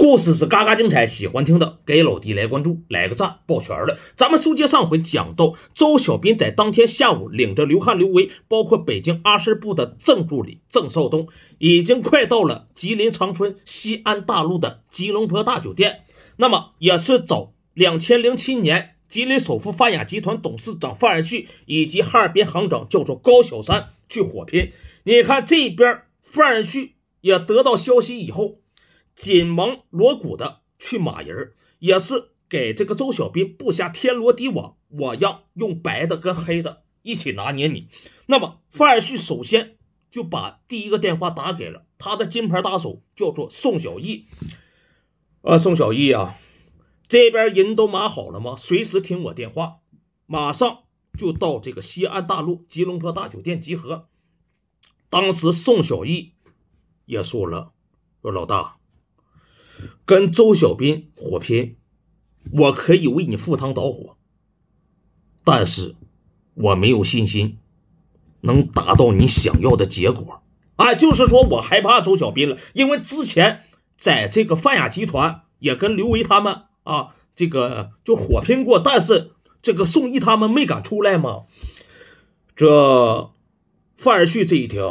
故事是嘎嘎精彩，喜欢听的给老弟来关注，来个赞，抱拳的。咱们书接上回讲到，周小斌在当天下午领着刘汉、刘维，包括北京阿市部的正助理郑少东，已经快到了吉林长春西安大路的吉隆坡大酒店。那么也是找两千零七年吉林首富泛亚集团董事长范尔旭以及哈尔滨行长叫做高小山去火拼。你看这边范尔旭也得到消息以后。紧忙锣鼓的去马人，也是给这个周小斌布下天罗地网。我要用白的跟黑的一起拿捏你。那么范二旭首先就把第一个电话打给了他的金牌打手，叫做宋小义。呃，宋小义啊，这边人都码好了吗？随时听我电话，马上就到这个西安大路吉隆坡大酒店集合。当时宋小义也说了，说老大。跟周小斌火拼，我可以为你赴汤蹈火，但是我没有信心能达到你想要的结果。啊，就是说我害怕周小斌了，因为之前在这个泛亚集团也跟刘维他们啊，这个就火拼过，但是这个宋毅他们没敢出来嘛。这范二旭这一听，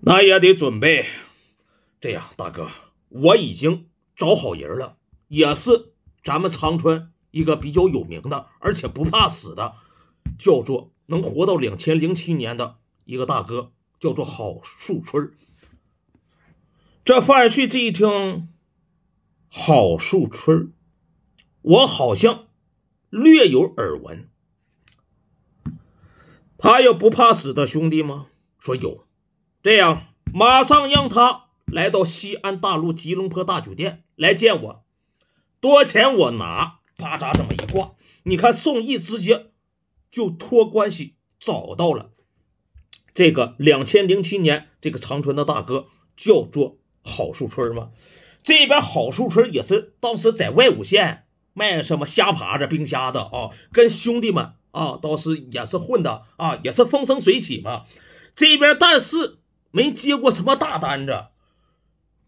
那也得准备。这样，大哥，我已经找好人了，也是咱们长春一个比较有名的，而且不怕死的，叫做能活到两千零七年的一个大哥，叫做郝树春。这范旭这一听，郝树春，我好像略有耳闻。他有不怕死的兄弟吗？说有。这样，马上让他。来到西安大路吉隆坡大酒店来见我，多钱我拿，啪嚓这么一挂，你看宋义直接就托关系找到了这个两千零七年这个长春的大哥，叫做郝树春嘛。这边郝树春也是当时在外五县卖什么虾爬子、冰虾的啊，跟兄弟们啊，当时也是混的啊，也是风生水起嘛。这边但是没接过什么大单子。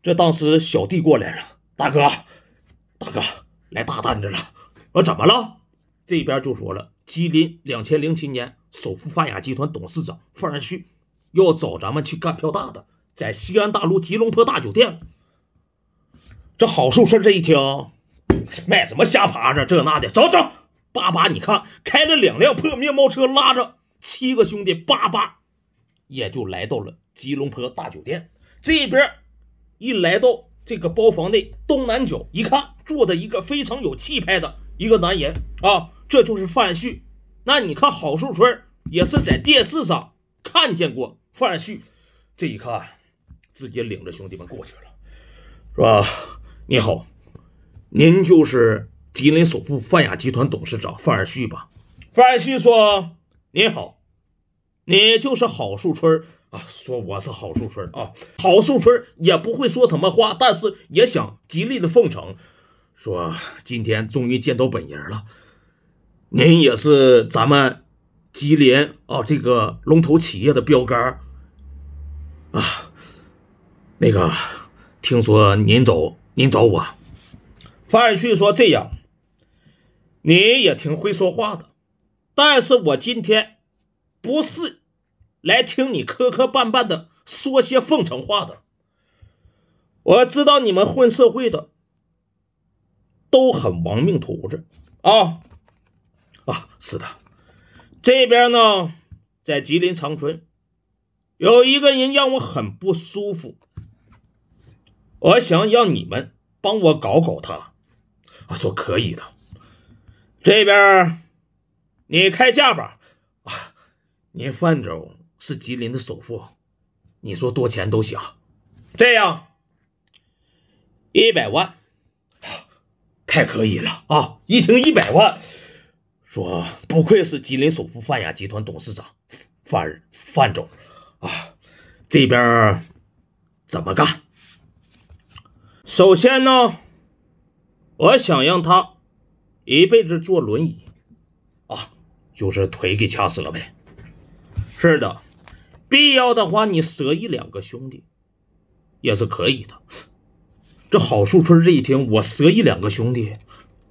这当时小弟过来了，大哥，大哥来大单子了。我怎么了？这边就说了，吉林两千零七年首富泛亚集团董事长范二旭要找咱们去干票大的，在西安大路吉隆坡大酒店。这郝树顺这一听，卖什么瞎爬子这那的，走走，叭叭，你看开了两辆破面包车，拉着七个兄弟，叭叭，也就来到了吉隆坡大酒店这边。一来到这个包房内东南角，一看坐的一个非常有气派的一个男人啊，这就是范旭。那你看郝树春也是在电视上看见过范旭，这一看，直接领着兄弟们过去了，是吧？你好，您就是吉林首富泛亚集团董事长范旭吧？范旭说：“你好，你就是郝树春。”说我是郝树春啊，郝树春也不会说什么话，但是也想极力的奉承，说今天终于见到本人了。您也是咱们吉林啊这个龙头企业的标杆啊。那个听说您走您找我，范二旭说这样，你也挺会说话的，但是我今天不是。来听你磕磕绊绊的说些奉承话的，我知道你们混社会的都很亡命徒子啊啊！是的，这边呢，在吉林长春有一个人让我很不舒服，我想让你们帮我搞搞他。啊，说可以的，这边你开价吧啊，您范总。是吉林的首富，你说多钱都行。这样，一百万，太可以了啊！一听一百万，说不愧是吉林首富泛亚集团董事长范范总啊！这边怎么干？首先呢，我想让他一辈子坐轮椅啊，就是腿给掐死了呗。是的。必要的话，你舍一两个兄弟，也是可以的。这郝树春这一听，我舍一两个兄弟，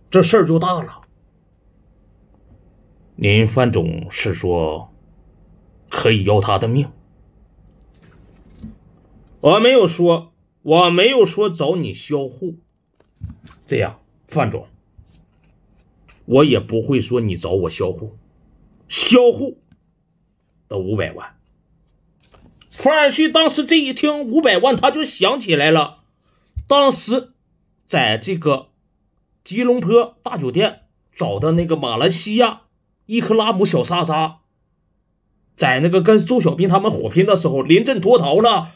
这事儿就大了。您范总是说可以要他的命？我没有说，我没有说找你销户。这样，范总，我也不会说你找我销户，销户的五百万。范二旭当时这一听五百万，他就想起来了，当时在这个吉隆坡大酒店找的那个马来西亚伊克拉姆小莎莎，在那个跟周小斌他们火拼的时候临阵脱逃了，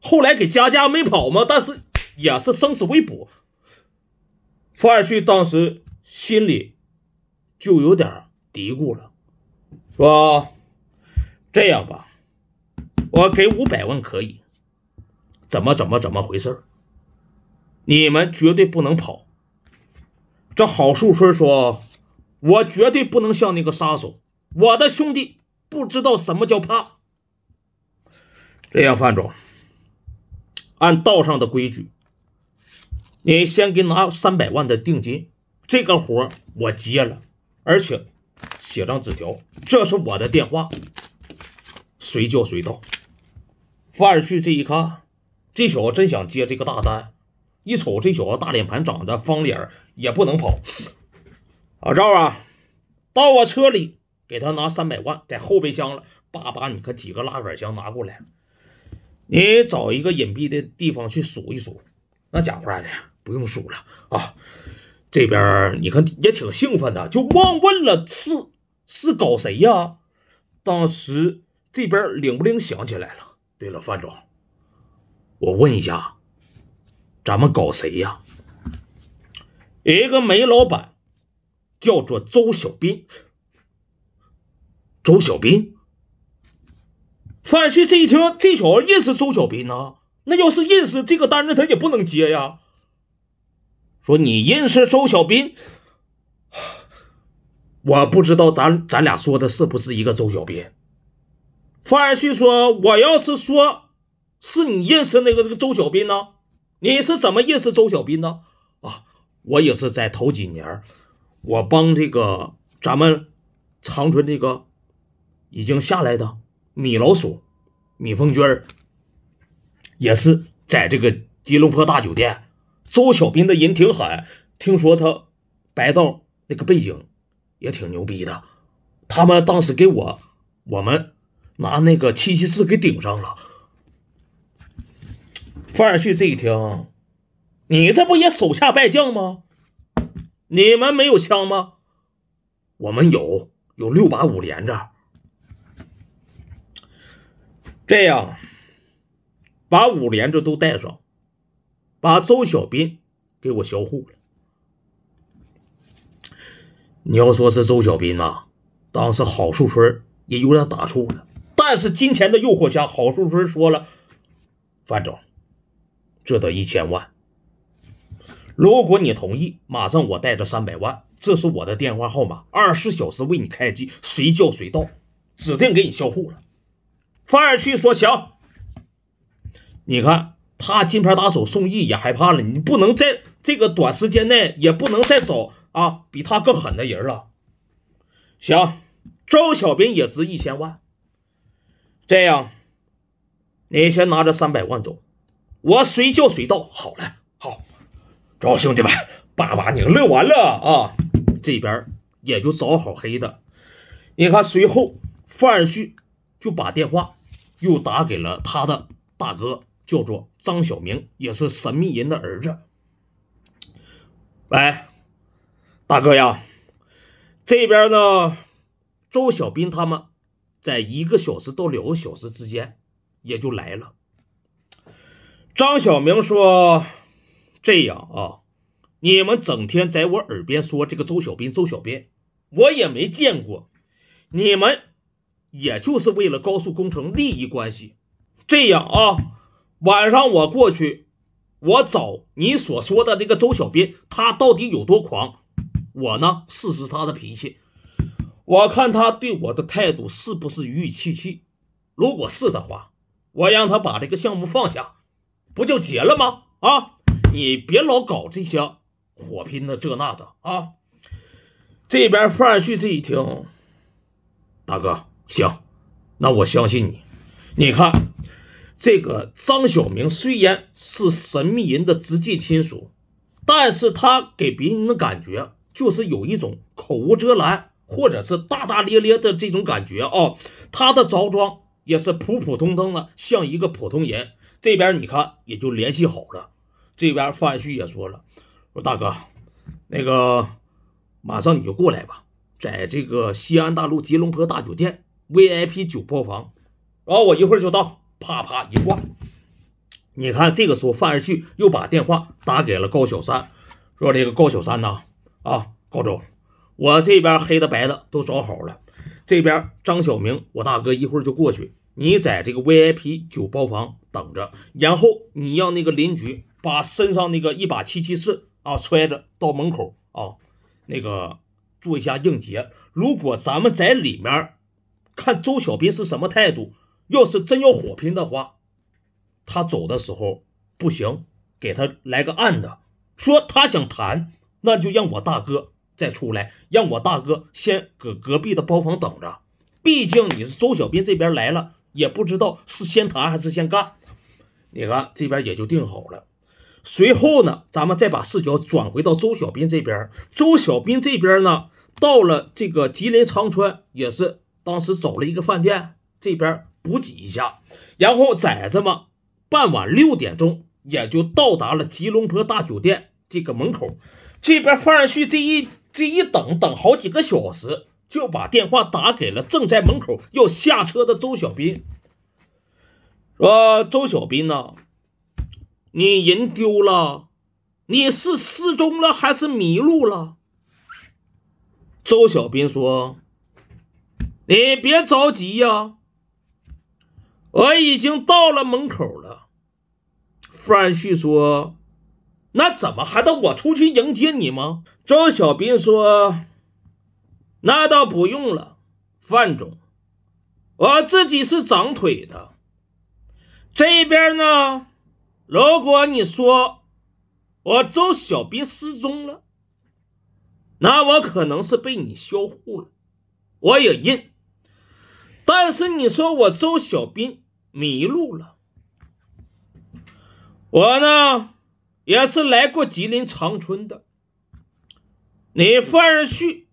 后来给佳佳没跑吗？但是也是生死未卜。范二旭当时心里就有点嘀咕了，说：“这样吧。”我给五百万可以，怎么怎么怎么回事你们绝对不能跑。这郝树春说：“我绝对不能像那个杀手，我的兄弟不知道什么叫怕。”这样，范总，按道上的规矩，你先给拿三百万的定金，这个活我接了，而且写张纸条，这是我的电话，随叫随到。范二旭这一看，这小子真想接这个大单。一瞅这小子大脸盘，长得方脸，也不能跑。老赵啊，到我车里给他拿三百万，在后备箱了。爸把你可几个拉杆箱拿过来。你找一个隐蔽的地方去数一数。那家伙的不用数了啊。这边你看也挺兴奋的，就忘问了是是搞谁呀？当时这边铃不铃响起来了。对了，范总，我问一下，咱们搞谁呀？一个煤老板，叫做周小斌。周小斌，范旭这一听，这小子认识周小斌呢？那要是认识，这个单子他也不能接呀。说你认识周小斌？我不知道，咱咱俩说的是不是一个周小斌？范二旭说：“我要是说是你认识那个那个周小斌呢？你是怎么认识周小斌呢？啊，我也是在头几年，我帮这个咱们长春这个已经下来的米老鼠米凤娟也是在这个吉隆坡大酒店。周小斌的人挺狠，听说他白道那个背景也挺牛逼的。他们当时给我我们。”拿那个七七四给顶上了。范二旭这一听，你这不也手下败将吗？你们没有枪吗？我们有，有六把五连着。这样，把五连着都带上，把周小斌给我销户了。你要说是周小斌呐，当时郝树春也有点打怵了。但是金钱的诱惑下，郝树春说了：“范总，这得一千万。如果你同意，马上我带着三百万，这是我的电话号码，二十四小时为你开机，随叫随到，指定给你销户了。”范二旭说：“行。”你看他金牌打手宋毅也害怕了，你不能在这个短时间内，也不能再找啊比他更狠的人了。行，周小兵也值一千万。这样，你先拿着三百万走，我随叫随到。好了，好，走，兄弟们，爸爸您乐完了啊！这边也就找好黑的。你看，随后范旭就把电话又打给了他的大哥，叫做张小明，也是神秘人的儿子。喂，大哥呀，这边呢，周小兵他们。在一个小时到两个小时之间，也就来了。张小明说：“这样啊，你们整天在我耳边说这个周小斌，周小斌，我也没见过。你们也就是为了高速工程利益关系。这样啊，晚上我过去，我找你所说的那个周小斌，他到底有多狂？我呢，试试他的脾气。”我看他对我的态度是不是予以气气？如果是的话，我让他把这个项目放下，不就结了吗？啊！你别老搞这些火拼的这那的啊。这边范旭这一听，大哥行，那我相信你。你看，这个张小明虽然是神秘人的直系亲属，但是他给别人的感觉就是有一种口无遮拦，或者是大大咧咧的这种感觉啊。他的着装也是普普通通的，像一个普通人。这边你看也就联系好了。这边范旭也说了，说大哥，那个马上你就过来吧，在这个西安大路吉隆坡大酒店 VIP 九包房。然后我一会儿就到，啪啪一挂。你看，这个时候范旭又把电话打给了高小山，说：“这个高小山呐，啊，高总，我这边黑的白的都找好了，这边张小明，我大哥一会儿就过去，你在这个 VIP 九包房等着，然后你让那个邻居把身上那个一把七七四啊揣着到门口啊，那个做一下应急。如果咱们在里面看周小斌是什么态度。”要是真要火拼的话，他走的时候不行，给他来个暗的，说他想谈，那就让我大哥再出来，让我大哥先搁隔壁的包房等着。毕竟你是周小斌这边来了，也不知道是先谈还是先干。你看这边也就定好了。随后呢，咱们再把视角转回到周小斌这边。周小斌这边呢，到了这个吉林长春，也是当时走了一个饭店这边。补给一下，然后在这么傍晚六点钟，也就到达了吉隆坡大酒店这个门口。这边范二旭这一这一等等好几个小时，就把电话打给了正在门口要下车的周小斌，说：“周小斌呐，你人丢了，你是失踪了还是迷路了？”周小斌说：“你别着急呀。”我已经到了门口了，范旭说：“那怎么还得我出去迎接你吗？”周小斌说：“那倒不用了，范总，我自己是长腿的。这边呢，如果你说我周小斌失踪了，那我可能是被你销户了，我也认。但是你说我周小斌。”迷路了，我呢也是来过吉林长春的。你范二旭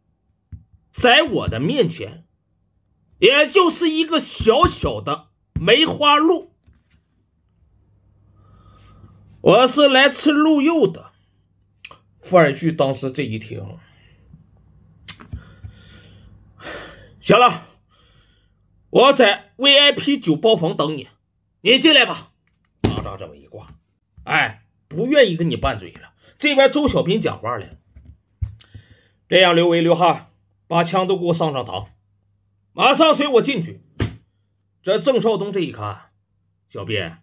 在我的面前，也就是一个小小的梅花鹿。我是来吃鹿肉的。范二旭当时这一听，行了。我在 VIP 九包房等你，你进来吧。马扎这么一挂，哎，不愿意跟你拌嘴了。这边周小兵讲话了，这样，刘维、刘汉，把枪都给我上上膛，马上随我进去。这郑少东这一看，小兵，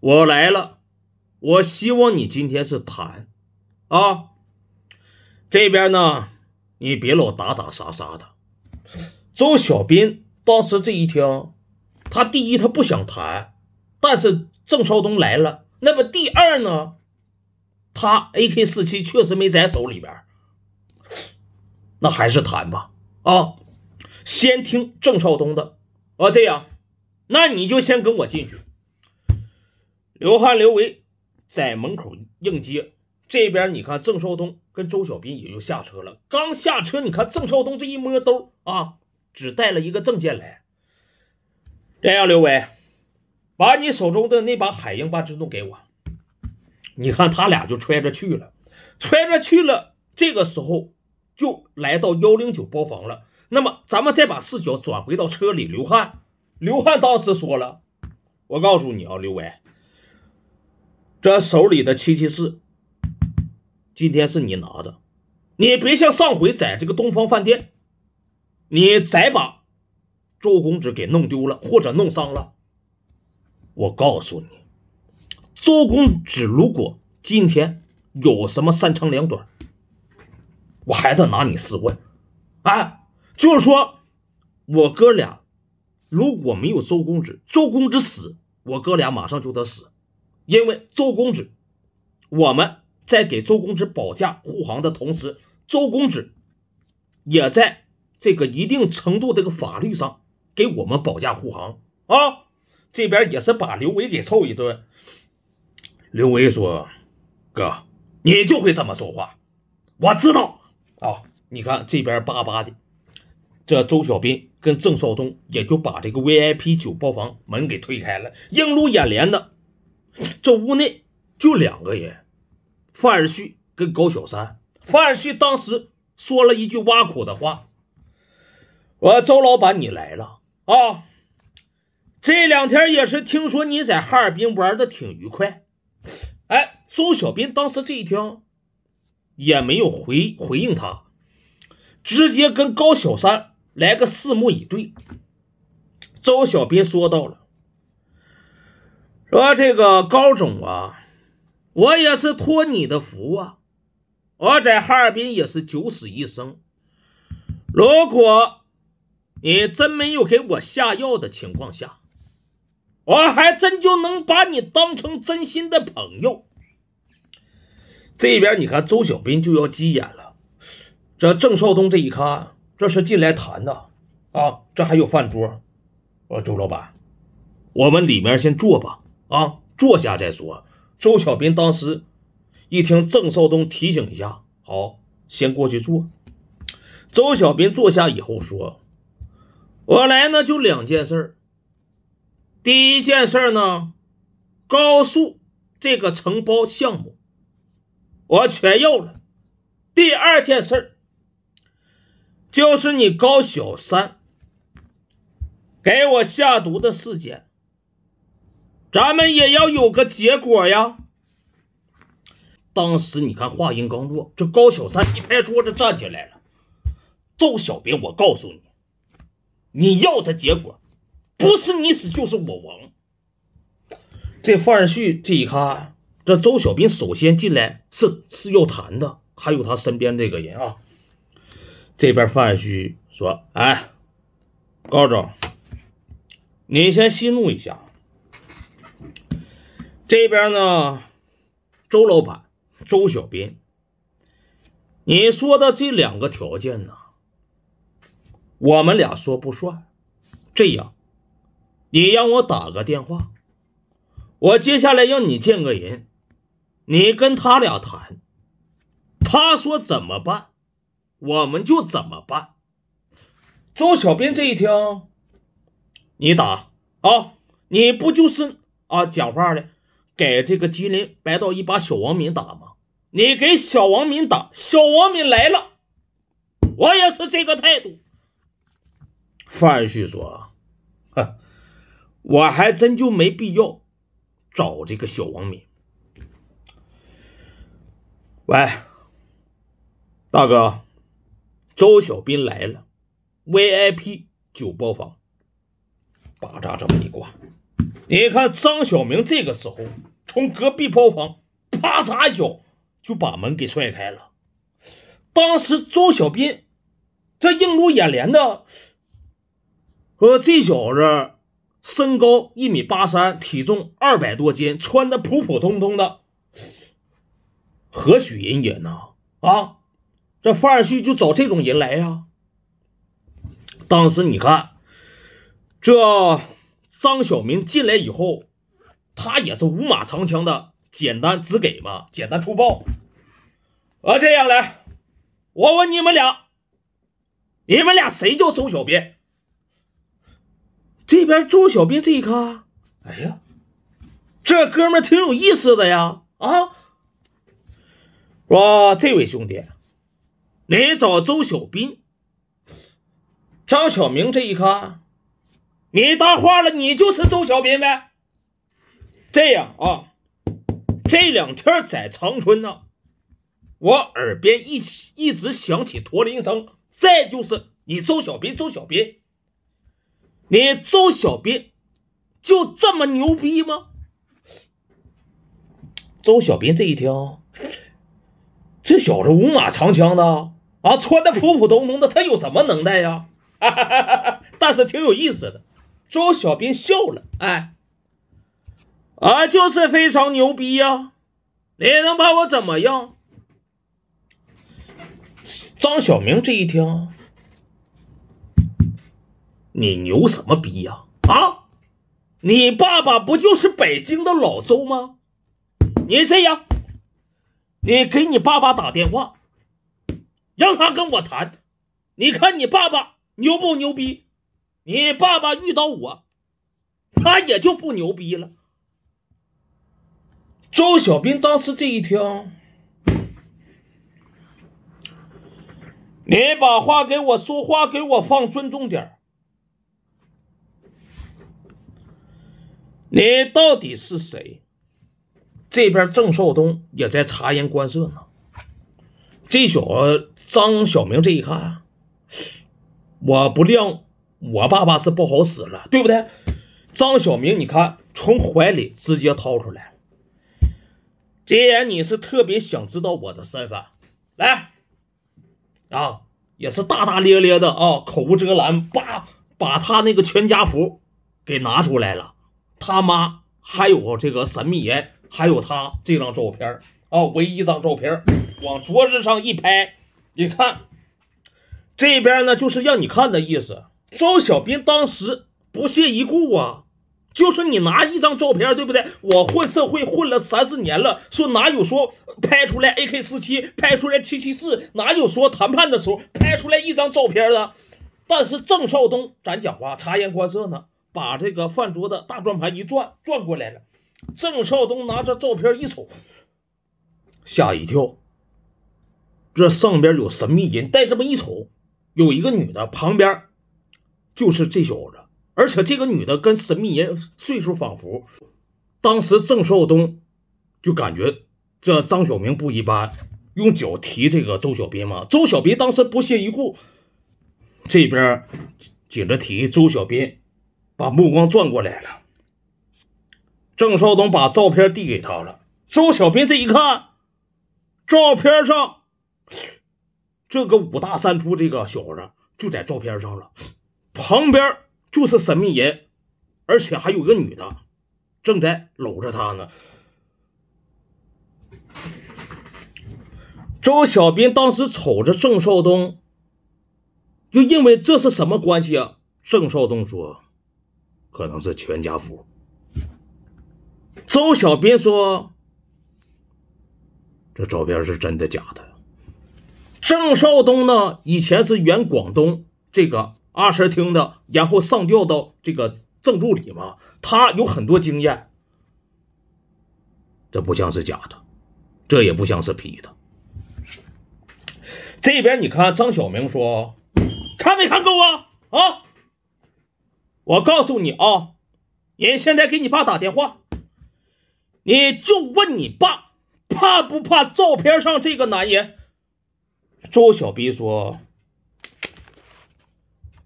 我来了，我希望你今天是谈啊。这边呢，你别老打打杀杀的。周小兵当时这一听，他第一他不想谈，但是郑少东来了，那么第二呢，他 AK 四七确实没在手里边，那还是谈吧啊，先听郑少东的啊，这样，那你就先跟我进去。刘汉、刘维在门口应接，这边你看郑少东跟周小斌也就下车了，刚下车，你看郑少东这一摸兜啊。只带了一个证件来。这样，刘伟，把你手中的那把海鹰八自动给我。你看，他俩就揣着去了，揣着去了。这个时候就来到幺零九包房了。那么，咱们再把视角转回到车里。刘汉，刘汉当时说了：“我告诉你啊，刘伟，这手里的七七四，今天是你拿的，你别像上回在这个东方饭店。”你再把周公子给弄丢了，或者弄伤了，我告诉你，周公子如果今天有什么三长两短，我还得拿你试问。啊，就是说，我哥俩如果没有周公子，周公子死，我哥俩马上就得死，因为周公子我们在给周公子保驾护航的同时，周公子也在这个一定程度这个法律上给我们保驾护航啊。这边也是把刘维给臭一顿。刘维说：“哥，你就会这么说话，我知道啊。你看这边巴巴的，这周小斌跟郑少东也就把这个 VIP 九包房门给推开了，映入眼帘的，这屋内就两个人。”范二旭跟高小山，范二旭当时说了一句挖苦的话：“我周老板，你来了啊！这两天也是听说你在哈尔滨玩的挺愉快。”哎，周小斌当时这一听，也没有回回应他，直接跟高小山来个四目以对。周小斌说到了：“说这个高总啊。”我也是托你的福啊！我在哈尔滨也是九死一生。如果你真没有给我下药的情况下，我还真就能把你当成真心的朋友。这边你看，周小兵就要急眼了。这郑少东这一看，这是进来谈的啊，这还有饭桌。我说周老板，我们里面先坐吧，啊，坐下再说。周小斌当时一听郑少东提醒一下，好，先过去坐。周小斌坐下以后说：“我来呢就两件事第一件事呢，高速这个承包项目我全要了。第二件事就是你高小三给我下毒的事件。”咱们也要有个结果呀！当时你看话音刚落，这高小三一拍桌子站起来了：“周小兵，我告诉你，你要的结果不是你死就是我亡。”这范二旭这一看，这周小斌首先进来是是要谈的，还有他身边这个人啊。这边范二旭说：“哎，高总，你先息怒一下。”这边呢，周老板、周小斌，你说的这两个条件呢，我们俩说不算。这样，你让我打个电话，我接下来让你见个人，你跟他俩谈，他说怎么办，我们就怎么办。周小斌这一听，你打啊，你不就是啊讲话的？给这个吉林白道一把小王敏打吗？你给小王敏打，小王敏来了，我也是这个态度。范旭说：“，我还真就没必要找这个小王敏。”喂，大哥，周小斌来了，VIP 九包房，巴扎这么一挂。你看张小明这个时候。从隔壁包房啪嚓一脚就把门给踹开了。当时周小斌这映入眼帘的，和这小子身高一米八三，体重二百多斤，穿的普普通通的，何许人也呢？啊，这范二旭就找这种人来呀。当时你看，这张小明进来以后。他也是五马长枪的，简单直给嘛，简单粗暴。啊，这样来，我问你们俩，你们俩谁叫周小兵？这边周小兵这一看，哎呀，这哥们挺有意思的呀！啊，说这位兄弟，你找周小兵。张小明这一看，你搭话了，你就是周小兵呗。这样啊，这两天在长春呢，我耳边一一直响起驼铃声。再就是你周小兵，周小兵，你周小斌就这么牛逼吗？周小斌这一听，这小子五马长枪的啊，穿的普普通通的，他有什么能耐呀？但是挺有意思的。周小斌笑了，哎。啊，就是非常牛逼呀！你能把我怎么样？张小明这一听，你牛什么逼呀？啊，你爸爸不就是北京的老周吗？你这样，你给你爸爸打电话，让他跟我谈。你看你爸爸牛不牛逼？你爸爸遇到我，他也就不牛逼了。周小兵当时这一听，你把话给我说话，给我放尊重点你到底是谁？这边郑少东也在察言观色呢。这小子张小明这一看，我不亮，我爸爸是不好使了，对不对？张小明，你看从怀里直接掏出来了。既然你是特别想知道我的身份，来，啊，也是大大咧咧的啊，口无遮拦，叭把他那个全家福给拿出来了，他妈还有这个神秘人。还有他这张照片啊，唯一一张照片，往桌子上一拍，你看这边呢，就是让你看的意思。周小兵当时不屑一顾啊，就是你拿一张照片，对不对？我混社会混了三四年了，说哪有说拍出来 AK 四七，拍出来七七四，哪有说谈判的时候拍出来一张照片的？但是郑少东，咱讲话察言观色呢，把这个饭桌的大转盘一转，转过来了。郑少东拿着照片一瞅，吓一跳。这上边有神秘人，再这么一瞅，有一个女的，旁边就是这小子，而且这个女的跟神秘人岁数仿佛。当时郑少东就感觉这张小明不一般，用脚踢这个周小斌嘛。周小斌当时不屑一顾，这边紧着踢周小斌，把目光转过来了。郑少东把照片递给他了。周小斌这一看，照片上这个五大三粗这个小子就在照片上了，旁边就是神秘人，而且还有个女的正在搂着他呢。周小斌当时瞅着郑少东，就认为这是什么关系啊？郑少东说：“可能是全家福。”周小兵说：“这照片是真的假的？”郑少东呢，以前是原广东这个二十厅的，然后上调到这个正助理嘛，他有很多经验。这不像是假的，这也不像是 P 的。这边你看，张小明说：“看没看够啊？啊！我告诉你啊，人现在给你爸打电话。”你就问你爸怕不怕照片上这个男人？周小兵说：“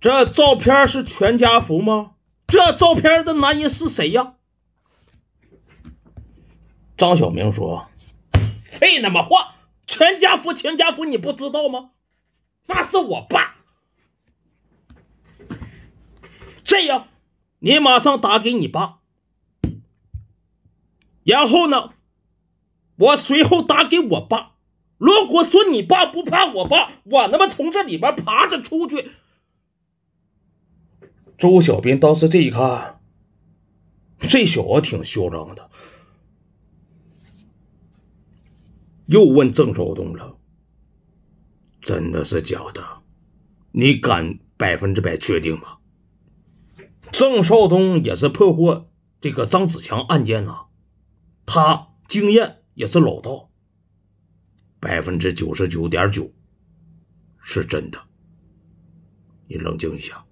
这照片是全家福吗？这照片的男人是谁呀？”张小明说：“废那么话，全家福，全家福，你不知道吗？那是我爸。这样，你马上打给你爸。”然后呢，我随后打给我爸。如果说你爸不怕我爸，我他妈从这里边爬着出去。周小兵当时这一看，这小子挺嚣张的，又问郑少东了：“真的是假的？你敢百分之百确定吗？”郑少东也是破获这个张子强案件呐。他经验也是老道，百分之九十九点九是真的。你冷静一下。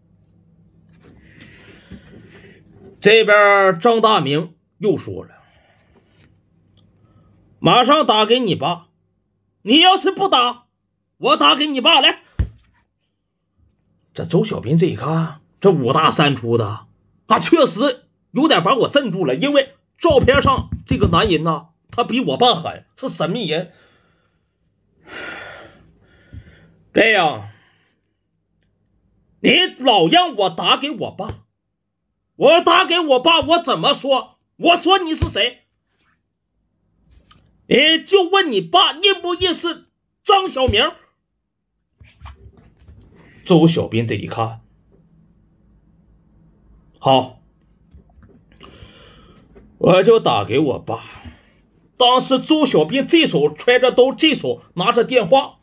这边张大明又说了：“马上打给你爸，你要是不打，我打给你爸来。”这周小斌这一看，这五大三粗的，啊，确实有点把我镇住了，因为。照片上这个男人呢，他比我爸狠，是神秘人。这样，你老让我打给我爸，我打给我爸，我怎么说？我说你是谁？你，就问你爸认不认识张小明？周小斌这一看，好，我就打给我爸。当时周小兵这手揣着刀，这手拿着电话，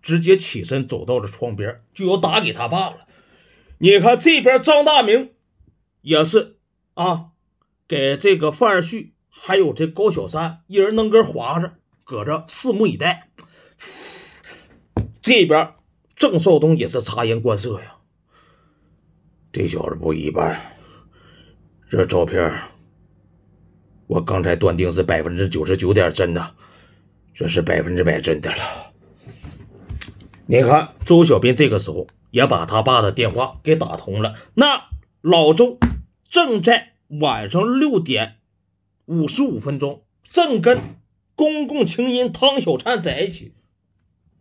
直接起身走到了窗边，就要打给他爸了。你看这边张大明也是啊，给这个范二旭还有这高小三一人弄根华子，搁这拭目以待。这边。郑少东也是察言观色呀，这小子不一般。这照片，我刚才断定是百分之九十九点真的，这是百分之百真的了。你看，周小斌这个时候也把他爸的电话给打通了。那老周正在晚上六点五十五分钟，正跟公共情人汤小灿在一起。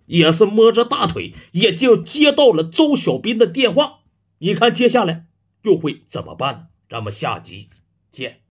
也是摸着大腿，也就接到了周小斌的电话。你看接下来又会怎么办呢？咱们下集见。